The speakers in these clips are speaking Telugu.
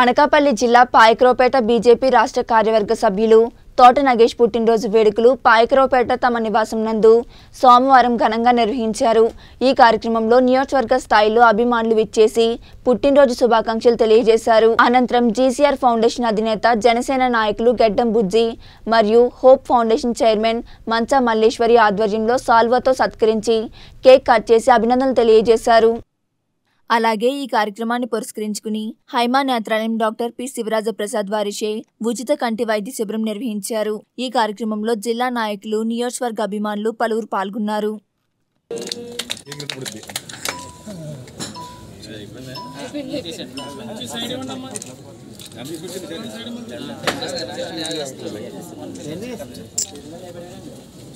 అనకాపల్లి జిల్లా పాయక్రోపేట బీజేపీ రాష్ట్ర కార్యవర్గ సభ్యులు తోట నగేష్ పుట్టినరోజు వేడుకలు పాయక్రోపేట తమ నివాసం నందు సోమవారం ఘనంగా నిర్వహించారు. ఈ కార్యక్రమంలో నియోజకవర్గ స్థాయిలో అభిమానులు విచ్చేసి పుట్టినరోజు శుభాకాంక్షలు తెలియజేశారు. అనంతరం జీసీఆర్ ఫౌండేషన్ అధినేత జనసేన నాయకులు గెడ్డం బుజ్జి మరియు హోప్ ఫౌండేషన్ చైర్మన్ మంచా మల్లేశ్వరి ఆధ్వర్యంలో సాల్వతో సత్కరించి కేక్ కట్ చేసి అభినందనలు తెలియజేశారు. అలాగే ఈ కార్యక్రమాన్ని పురస్కరించుకుని హైమా నేత్రాలయం డాక్టర్ పి శివరాజ ప్రసాద్ వారిచే ఉచిత కంటి వైద్య శిబిరం నిర్వహించారు. ఈ కార్యక్రమంలో జిల్లా నాయకులు నియోజకవర్గ అభిమానులు పలువురు పాల్గొన్నారు.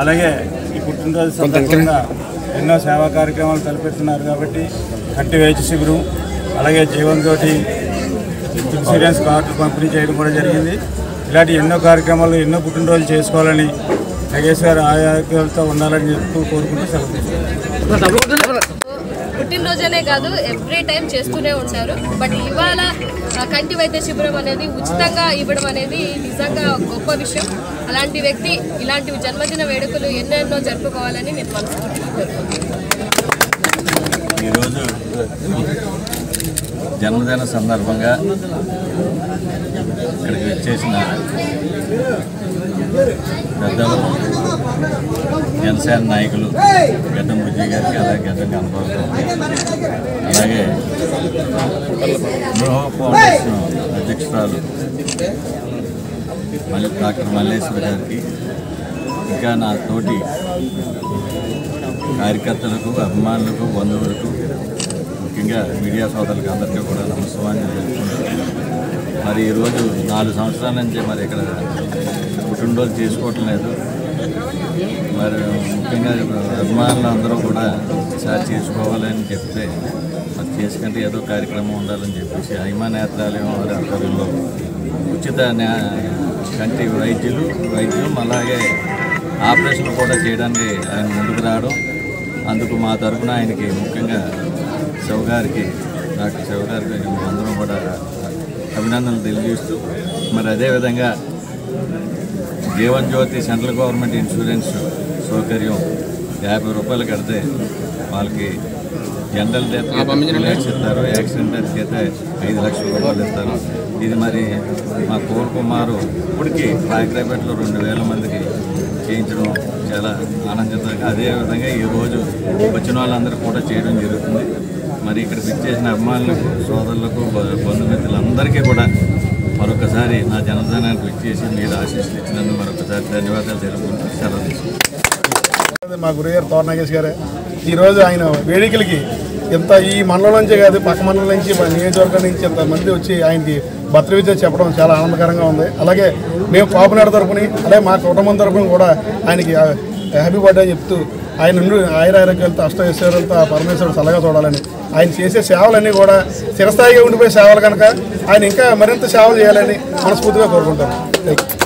అలాగే ఈ పుట్టినరోజు సందర్భంగా ఎన్నో సేవా కార్యక్రమాలు తలపెడుతున్నారు కాబట్టి కంటి వైద్య శిబిరం అలాగే జీవన్ జ్యోతి ఇన్సూరెన్స్ కార్డులు పంపిణీ చేయడం కూడా జరిగింది. ఇలాంటి ఎన్నో కార్యక్రమాలు ఎన్నో పుట్టినరోజులు చేసుకోవాలని నగేష్ గారు ఆరోగ్యాలతో ఉండాలని చెప్తూ కోరుకుంటూ సెలవు. పుట్టినరోజనే కాదు ఎవ్రీ టైం చేస్తూనే ఉంటారు బట్ ఇవాళ కంటి వైద్య శిబిరం అనేది ఉచితంగా ఇవ్వడం అనేది నిజంగా గొప్ప విషయం అలాంటి వ్యక్తి ఇలాంటి జన్మదిన వేడుకలు ఎన్నెన్నో జరుపుకోవాలని నేను మనస్ఫూర్తిగా కోరుకుంటున్నాను ఈరోజు జన్మదిన సందర్భంగా ఇక్కడికి వచ్చేసిన పెద్దలు జనసేన నాయకులు గడ్డ ముజీ గారికి అలాగే గడ్డ కనపడతాం అలాగే గృహ ఫౌండేషన్ అధ్యక్షురాలు డాక్టర్ మల్లేశ్వర్ గారికి ఇంకా నా తోటి కార్యకర్తలకు అభిమానులకు బంధువులకు ముఖ్యంగా మీడియా సోదరులకు అందరికీ కూడా నమస్కారం తెలుపుకుంటున్నాను మరి ఈరోజు నాలుగు సంవత్సరాల నుంచి మరి ఇక్కడ పుట్టినరోజు చేసుకోవటం లేదు. మరి ముఖ్యంగా అభిమానులు అందరూ కూడా ఈసారి చేసుకోవాలని చెప్తే మరి చేసుకుంటే ఏదో కార్యక్రమం ఉండాలని చెప్పేసి హైమానేత్రాలయం వారి ఆధ్వర్యంలో ఉచిత కంటి వైద్యులు వైద్యులు అలాగే ఆపరేషన్ కూడా చేయడానికి ఆయన ముందుకు రావడం. అందుకు మా తరఫున ఆయనకి ముఖ్యంగా శివగారికి డాక్టర్ శివగారికి అందరం కూడా అభినందనలు తెలియజేస్తూ మరి అదేవిధంగా Jeevan Jyoti central government insurance సౌకర్యం యాభై రూపాయలు కడితే వాళ్ళకి జనరల్ డెత్ ఇస్తారు యాక్సిడెంట్ డెత్కి అయితే ఐదు లక్షల రూపాయలు ఇస్తారు. ఇది మరి మా కోర్ కుమారు ఇప్పటికీ పాయకరాపేటలో రెండు వేల మందికి చేయించడం చాలా ఆనందించగా అదేవిధంగా ఈరోజు వచ్చిన వాళ్ళందరూ కూడా చేయడం జరుగుతుంది. మరి ఇక్కడ విచ్చేసిన అభిమానులకు సోదరులకు బంధుమిత్రులందరికీ కూడా మరొకసారి నా జనధనానికి విచ్చేసి మీరు ఆశీస్సులు ఇచ్చినందుకు మరొకసారి ధన్యవాదాలు తెలుపుకుంటూ సెలవు తీసుకుంటాను మా గురుగారు తోట నాగేష్ గారే ఈరోజు ఆయన వేడుకలకి ఇంత ఈ మండలం నుంచే కాదు పక్క మండలం నుంచి మన నియోజకవర్గం నుంచి ఇంత మంది వచ్చి ఆయనకి భద్రవిద్య చెప్పడం చాలా ఆనందకరంగా ఉంది. అలాగే మేము పాపునాడు తరపుని అలాగే మా కుటుంబం తరపున కూడా ఆయనకి హ్యాపీ బర్త్డే చెప్తూ ఆయన నుండి ఆయుర ఆరోగ్యాలతో అష్టైశ్వర్యాలతో ఆ పరమేశ్వరుడు సలహా చూడాలని. ఆయన చేసే సేవలన్నీ కూడా చిరస్థాయిగా ఉండిపోయే సేవలు కనుక ఆయన ఇంకా మరింత సేవలు చేయాలని మనస్ఫూర్తిగా కోరుకుంటాను. Thank you